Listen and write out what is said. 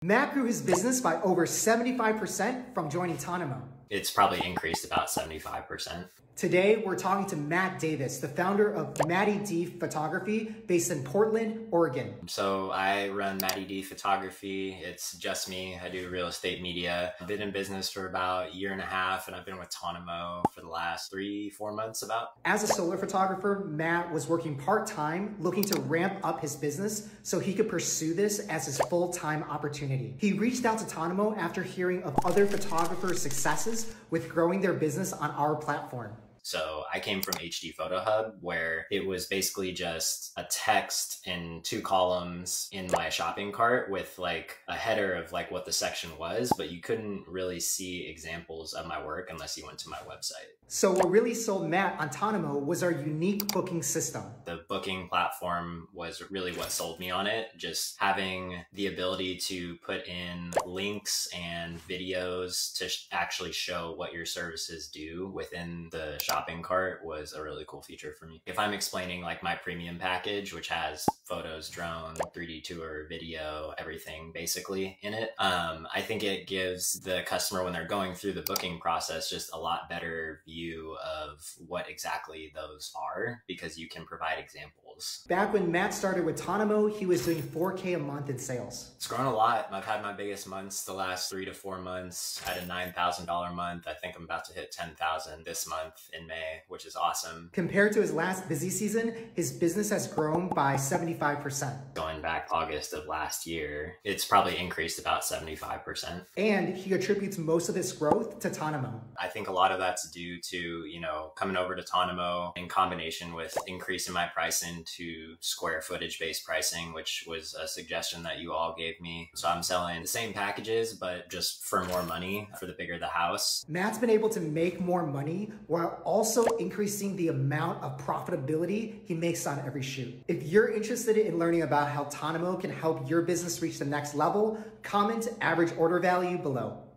Matt grew his business by over 75% from joining Tonomo. It's probably increased about 75%. Today, we're talking to Matt Davis, the founder of Matty D Photography based in Portland, Oregon. So I run Matty D Photography. It's just me. I do real estate media. I've been in business for about a year and a half, and I've been with Tonomo for the last three, four months about. As a solar photographer, Matt was working part-time, looking to ramp up his business so he could pursue this as his full-time opportunity. He reached out to Tonomo after hearing of other photographers' successes with growing their business on our platform. So I came from HD Photo Hub, where it was basically just a text in two columns in my shopping cart with like a header of like what the section was, but you couldn't really see examples of my work unless you went to my website. So what really sold Matt on Tonomo was our unique booking system. The booking platform was really what sold me on it. Just having the ability to put in links and videos to actually show what your services do within the shopping cart was a really cool feature for me. If I'm explaining like my premium package, which has photos, drone, 3D tour, video, everything basically in it, um, I think it gives the customer when they're going through the booking process just a lot better view of what exactly those are because you can provide examples. Back when Matt started with Tonomo, he was doing 4K a month in sales. It's grown a lot. I've had my biggest months the last three to four months. I had a $9,000 month. I think I'm about to hit 10,000 this month in May, which is awesome. Compared to his last busy season, his business has grown by 75%. Back August of last year, it's probably increased about 75%. And he attributes most of this growth to Tonomo. I think a lot of that's due to, you know, coming over to Tonomo in combination with increasing my pricing to square footage based pricing, which was a suggestion that you all gave me. So I'm selling the same packages, but just for more money for the bigger the house. Matt's been able to make more money while also increasing the amount of profitability he makes on every shoot. If you're interested in learning about how Tonomo can help your business reach the next level, comment average order value below.